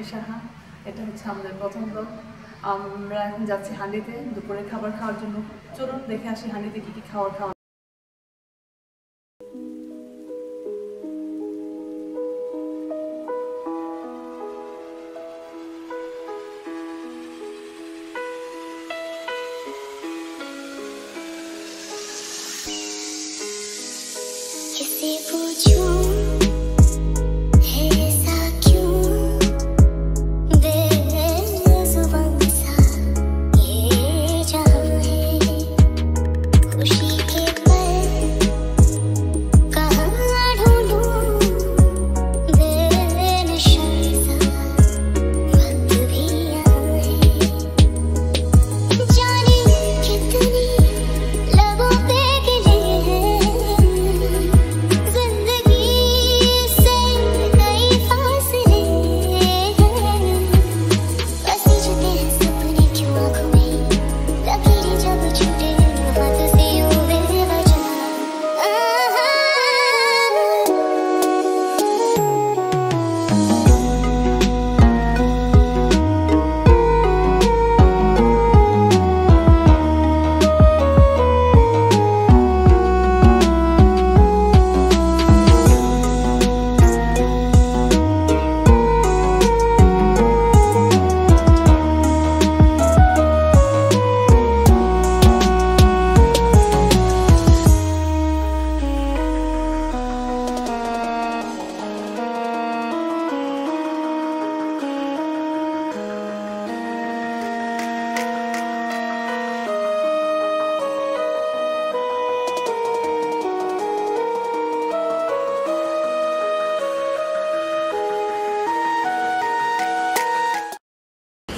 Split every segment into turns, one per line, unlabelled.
পিঙ্কি সাহা। এটা হচ্ছে আমাদের প্রথম দল আমরা এখন যাচ্ছি হাঁডিতে দুপুরে খাবার খাওয়ার জন্য। চলুন দেখে আসি হাঁডিতে কী কী খাওয়ার খাওয়া।
Если пучу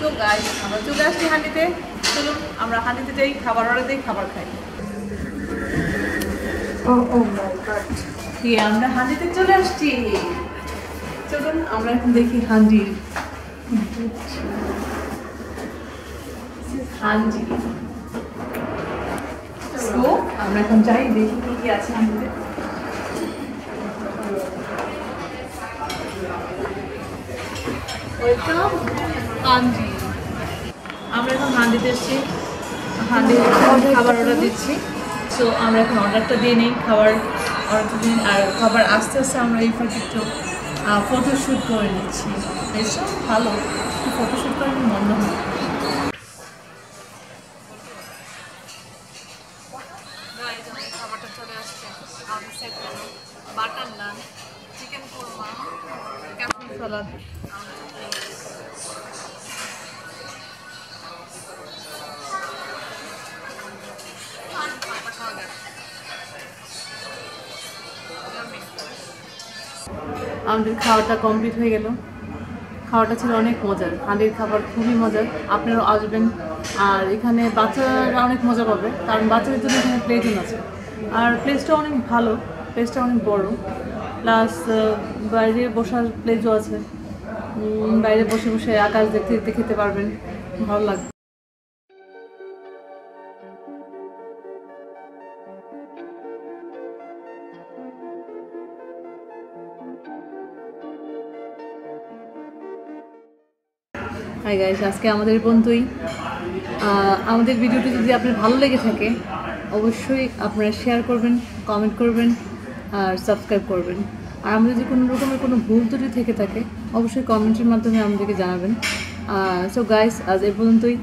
তো গাইস আমরা চলে আসছি হান্ডিতে চলুন আমরা হান্ডিতে যাই খাবার অর্ডার দিই খাবার খাই। কি আমরা হান্ডিতে চলে আসছি? চলুন আমরা এখন দেখি হান্ডির হান্ডি। So, আমরা এখন যাই দেখি কি কি আছে হান্ডিতে ওয়েলকাম হান্ডি। আমরা এখন হান্ডিতে এসেছি। হান্ডি খাবার অর্ডার দিচ্ছি। সো আমরা এখন অর্ডারটা দিয়ে নিই, খাবার অর্ডার দিন আর খাবার আস্তে আস্তে আমরা এই একটু ফটোশ্যুট করে নিচ্ছি। এসব ভালো। ফটোশ্যুট করে মন্দ হয় খাবারটা চলে butter naan chicken korma capsicum salad আমাদের খাওয়াটা কমপ্লিট হয়ে গেল। খাওয়াটা ছিল অনেক মজার। হাঁড়ির খাবার খুবই মজার। আপনারাও আসবেন। আর এখানে বাচ্চারা অনেক মজা পাবে। কারণ বাচ্চাদের জন্য এখানে প্লে জোন আছে। আর প্লেসটা অনেক ভালো। প্লেসটা অনেক বড়। প্লাস বাইরে বসার প্লেজও আছে। বাইরে বসে বসে আকাশ দেখতে দেখতে খেতে পারবেন। ভালো লাগবে। হাই গাইস আজকে আমাদের পর্যন্তই আমাদের ভিডিওটি যদি আপনার ভালো লেগে থাকে, অবশ্যই আপনারা শেয়ার করবেন কমেন্ট করবেন, আর সাবস্ক্রাইব করবেন। আর আমাদের যদি কোনো রকমের কোনো ভুল ত্রুটি থেকে থাকে, অবশ্যই কমেন্টের মাধ্যমে আমাদেরকে জানাবেন। সো গাইস আজ এ পর্যন্তই।